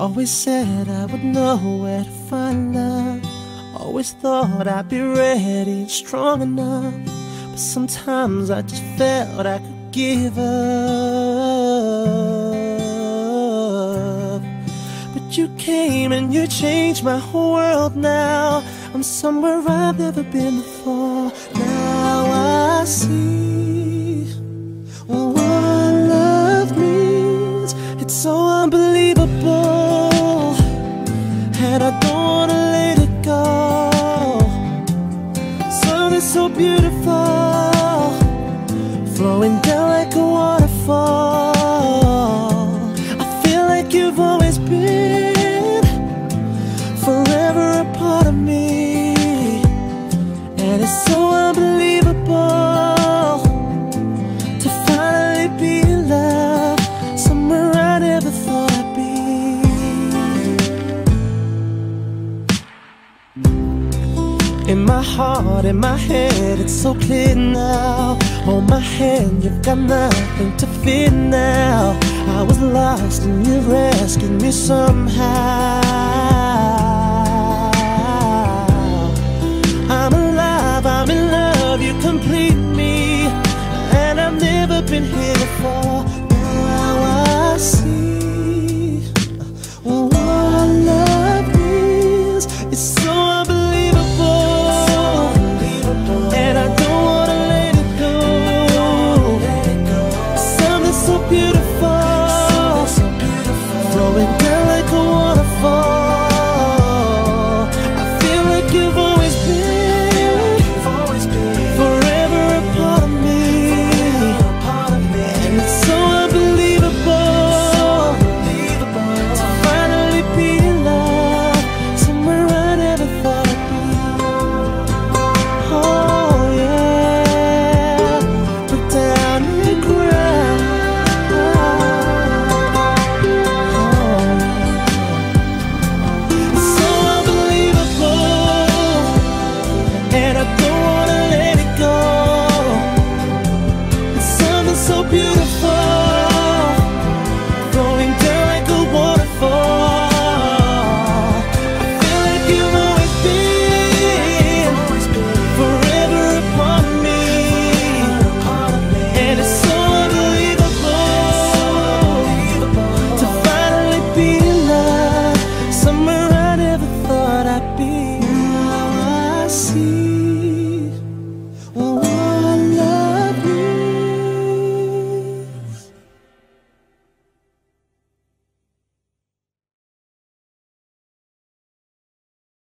Always said I would know where to find love. Always thought I'd be ready and strong enough. But sometimes I just felt I could give up. But you came and you changed my whole world now. I'm somewhere I've never been before. Now I see what love means. It's so unbelievable, you've always been forever a part of me, and it's so unbelievable to finally be in love somewhere I never thought I'd be. In my heart, in my head, it's so clear now. Hold my hand, you've got nothing to fear now. I was lost and you rescued me somehow. I'm alive, I'm in love, you complete me. And I've never been here before. Now I see What love is. It's